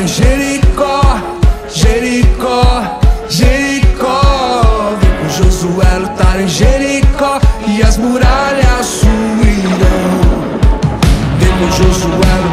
em Jericó, Jericó, Jericó. Vem com Josué lutar em Jericó e as muralhas suirão. Vem com Josué